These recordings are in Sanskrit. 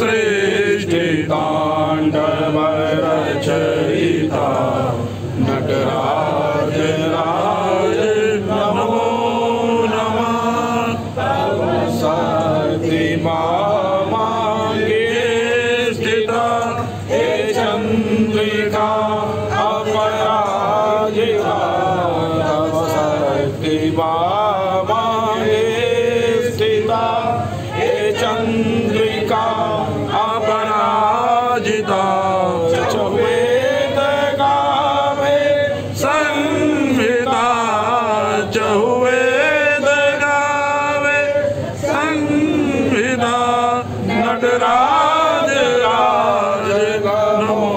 सृष्टिताण्डवरचरिता नटराज राज नमो नमः सिपामाङ्गे स्थिता। हे चन्द्रिका। चहुवेद गावे संहिता नटराज राज नमो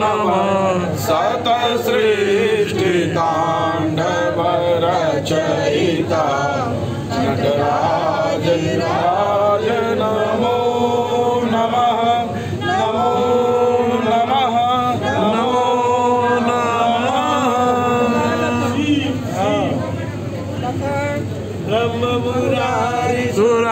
नमः। सत सृष्टि ताण्डव रचयिता नटराज राज नमः सुराचितलिङ्गं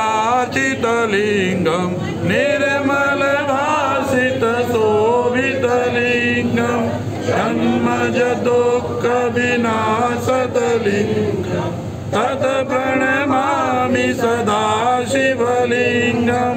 निर्मलभासितशोभितलिङ्गं जन्मजदुःखविनाशतलिङ्गं तत् प्रणमामि सदा शिवलिङ्गं